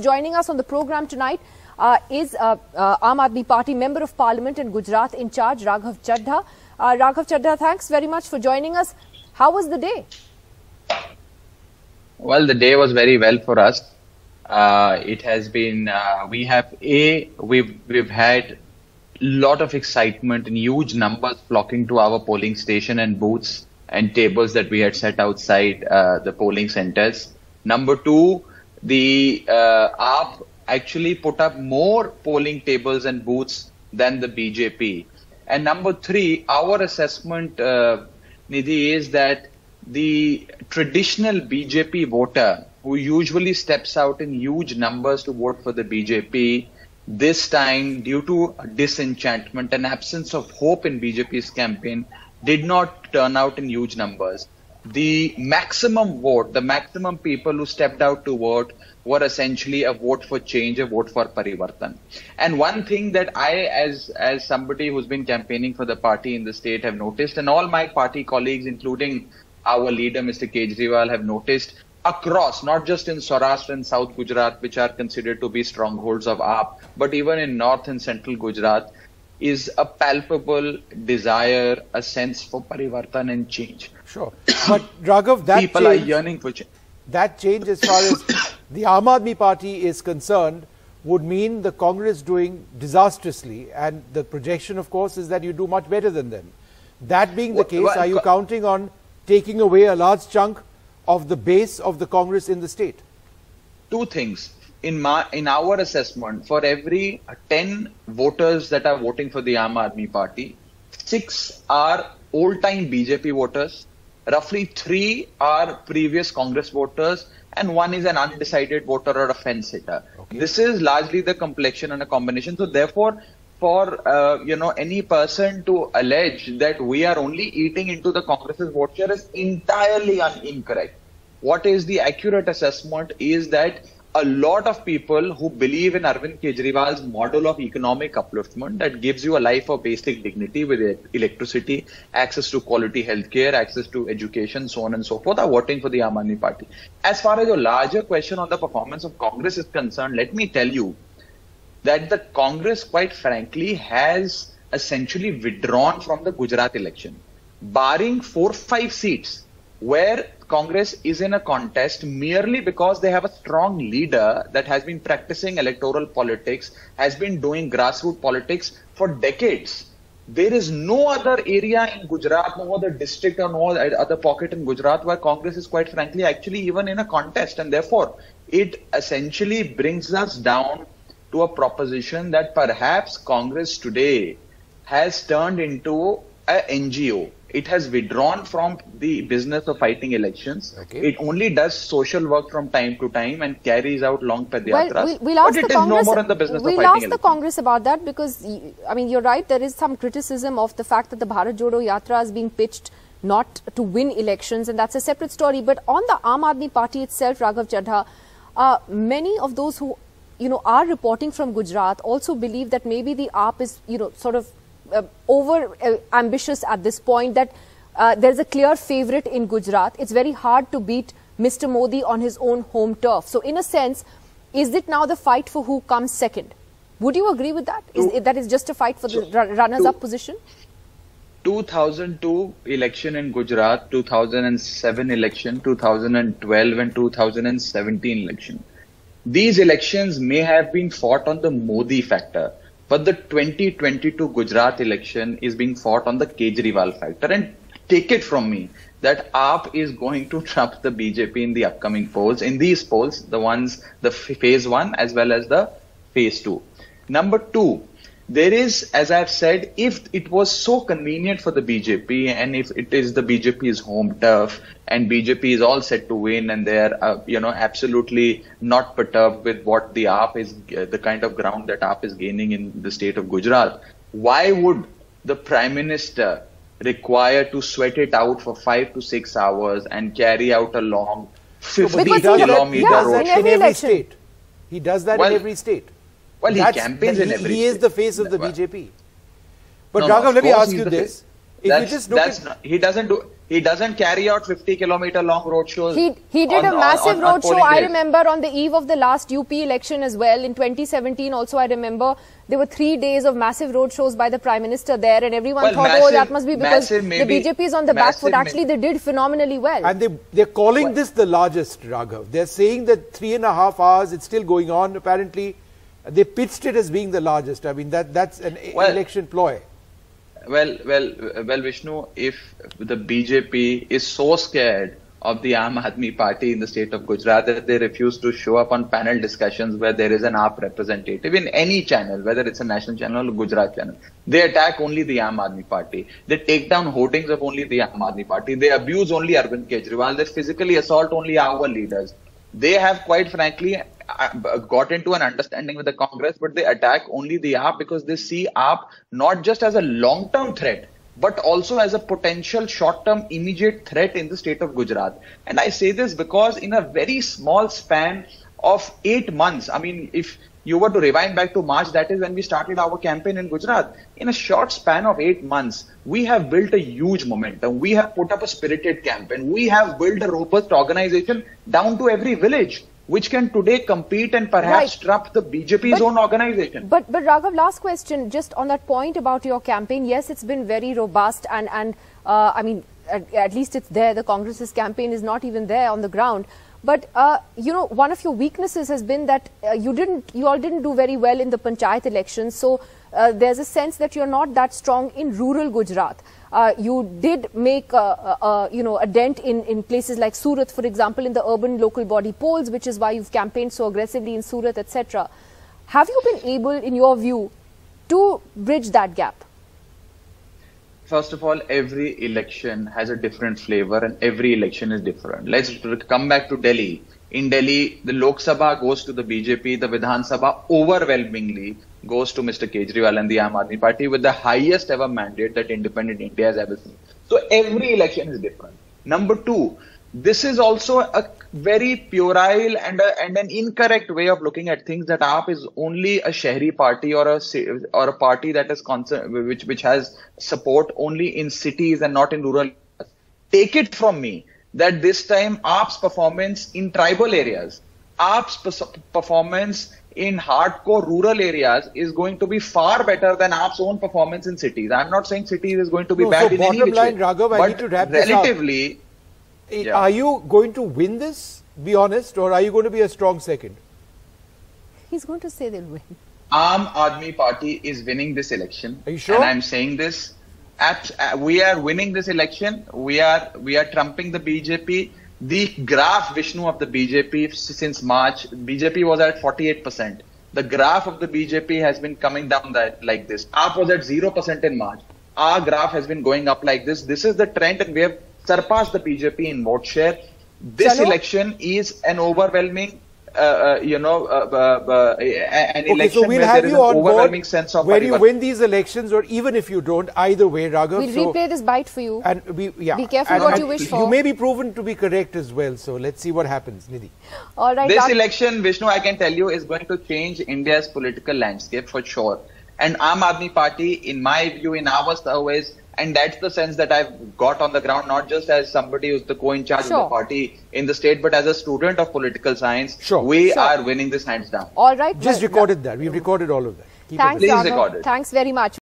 Joining us on the program tonight uh, is uh, uh, Aam Aadmi Party Member of Parliament in Gujarat in charge, Raghav Chadha. Uh, Raghav Chadha, thanks very much for joining us. How was the day? Well, the day was very well for us. Uh, it has been, uh, we have a, we've, we've had lot of excitement and huge numbers flocking to our polling station and booths and tables that we had set outside uh, the polling centers. Number two, the uh, AAP actually put up more polling tables and booths than the BJP. And number three, our assessment, uh, Nidhi, is that the traditional BJP voter who usually steps out in huge numbers to vote for the BJP, this time, due to disenchantment and absence of hope in BJP's campaign, did not turn out in huge numbers. The maximum vote, the maximum people who stepped out to vote were essentially a vote for change, a vote for parivartan. And one thing that I, as as somebody who's been campaigning for the party in the state, have noticed, and all my party colleagues, including our leader, Mr. Kejriwal, have noticed across, not just in Saurashtra and South Gujarat, which are considered to be strongholds of AAP, but even in North and Central Gujarat, is a palpable desire, a sense for parivartan and change. Sure. But Raghav, that people change, are yearning for change. That change, as far as the Aam Aadmi Party is concerned, would mean the Congress doing disastrously, and the projection, of course, is that you do much better than them. That being the What- case, what- are you counting on taking away a large chunk of the base of the Congress in the state? two things in my in our assessment for every 10 voters that are voting for the Aam Aadmi party six are old time BJP voters roughly 3 are previous congress voters and one is an undecided voter or a fence sitter Okay. this is largely the complexion and a combination. So therefore for uh, you know any person to allege that we are only eating into the congress's vote share is entirely un- incorrect. What is the accurate assessment is that a lot of people who believe in Arvind Kejriwal's model of economic upliftment that gives you a life of basic dignity with electricity, access to quality healthcare, access to education, so on and so forth, are voting for the Aam Aadmi Party. As far as your larger question on the performance of Congress is concerned, let me tell you that the Congress, quite frankly, has essentially withdrawn from the Gujarat election, barring four, five seats where Congress is in a contest merely because they have a strong leader that has been practicing electoral politics, has been doing grassroots politics for decades. There is no other area in Gujarat, no other district or no other pocket in Gujarat where Congress is quite frankly actually even in a contest and therefore it essentially brings us down to a proposition that perhaps Congress today has turned into a NGO. It has withdrawn from the business of fighting elections. Okay. It only does social work from time to time and carries out long Well, we'll, we'll ask but it the is Congress. no more in the business we'll of fighting ask the. Congress about that because, I mean, you're right. There is some criticism of the fact that the Bharat Jodo Yatra is being pitched not to win elections, and that's a separate story. But on the Aam Aadmi Party itself, Raghav Chadha, uh, many of those who, you know, are reporting from Gujarat also believe that maybe the AAP is, you know, sort of uh, over uh, ambitious at this point. That uh, there's a clear favorite in Gujarat. It's very hard to beat Mr. Modi on his own home turf. So, in a sense, is it now the fight for who comes second? Would you agree with that? Is To- that is just a fight for the ru- runners-up position? 2002 election in Gujarat, 2007 election, 2012 and 2017 election. These elections may have been fought on the Modi factor, but the 2022 Gujarat election is being fought on the Kejriwal factor. And take it from me that AAP is going to trump the BJP in the upcoming polls. In these polls, the ones, the phase one as well as the phase two. Number two, there is, as I've said, if it was so convenient for the BJP and if it is the BJP's home turf and BJP is all set to win and they're, uh, you know, absolutely not perturbed with what the AAP is, uh, the kind of ground that AAP is gaining in the state of Gujarat, why would the Prime Minister require to sweat it out for five to six hours and carry out a long 50 Because he does does- that, kilometer he yeah, road in in every every election. state. He does that Well- in every state. Well, he That's- campaigns in every He is the face of the Well- BJP. But No, no, Raghav, of let me ask you this. face. If that's, you just look that's at, not, he doesn't do he doesn't carry out 50 kilometer long road shows. He, he did on- a massive on- on road show, I remember, on the eve of the last UP election as well. In 2017, also, I remember there were three days of massive road shows by the Prime Minister there, and everyone Well, thought, oh, that must be because massive the BJP is on the back foot. Actually, they did phenomenally well. and they, they're calling this the largest, Raghav. They're saying that three and a half hours, it's still going on, apparently. They pitched it as being the largest. I mean, that that's an Well- election ploy. Well, well, well, Vishnu, if the BJP is so scared of the Aam Aadmi Party in the state of Gujarat that they refuse to show up on panel discussions where there is an AAP representative in any channel, whether it's a national channel or Gujarat channel, they attack only the Aam Aadmi Party. They take down hoardings of only the Aam Aadmi Party. They abuse only Arvind Kejriwal. They physically assault only our leaders. They have quite frankly uh, got into an understanding with the Congress, but they attack only the AAP because they see AAP not just as a long-term threat, but also as a potential short-term immediate threat in the state of Gujarat. And I say this because in a very small span of eight months, I mean, if you were to rewind back to March, that is when we started our campaign in Gujarat. In a short span of eight months, we have built a huge momentum. We have put up a spirited campaign. We have built a robust organization down to every village, which can today compete and perhaps Right. trump the BJP's But- own organization. But but Raghav, last question, just on that point about your campaign. Yes, it's been very robust, and and uh, I mean, at, at least it's there. The Congress's campaign is not even there on the ground. But uh, you know, one of your weaknesses has been that uh, you didn't, you all didn't do very well in the panchayat elections. So uh, there's a sense that you're not that strong in rural Gujarat. Uh, you did make, uh, uh, uh, you know, a dent in, in places like Surat, for example, in the urban local body polls, which is why you've campaigned so aggressively in Surat, etc. Have you been able, in your view, to bridge that gap? First of all, every election has a different flavor and every election is different. Let's come back to Delhi. In Delhi, the Lok Sabha goes to the BJP, the Vidhan Sabha overwhelmingly goes to Mr. Kejriwal and the Aadmi Party with the highest ever mandate that independent India has ever seen. So every election is different. Number two, this is also a very puerile and, a, and an incorrect way of looking at things that AAP is only a Shahri party or a or a party that is concern, which which has support only in cities and not in rural. Take it from me that this time AAP's performance in tribal areas, AAP's performance in hardcore rural areas is going to be far better than AAP's own performance in cities. I'm not saying cities is going to be No, bad so in any bottom which line, way, Raghav, I but need to wrap this up. Relatively. Yeah. Are you going to win this? Be honest, or are you going to be a strong second? He's going to say they'll win. Aam Aadmi Party is winning this election. Are you sure? And I'm saying this. Abs- uh, we are winning this election. We are we are trumping the BJP. The graph Vishnu of the BJP since March, BJP was at 48%. The graph of the BJP has been coming down that like this. AAP was at 0% in March. Our graph has been going up like this. This is the trend, and we have surpassed the BJP in vote share. This Chalo. election is an overwhelming, uh, uh, you know, uh, uh, uh, an Okay, election so we'll where have there is you an overwhelming sense of where you win these elections, or even if you don't, either way, Raghav. We'll so- replay this bite for you. And we, yeah. Be careful and, what and you wish for. You may be proven to be correct as well. So let's see what happens, Nidhi. All right. This Raghav. election, Vishnu, I can tell you, is going to change India's political landscape for sure. And Aam Aadmi Party, in my view, in our surveys, and that's the sense that I've got on the ground, not just as somebody who's the co-in-charge of the party in the state, but as a student of political science, Sure. we Sure. are winning this hands down. All right. Just well, recorded that. We've recorded all of that. Keep it Thanks, Please record it. Thanks very much.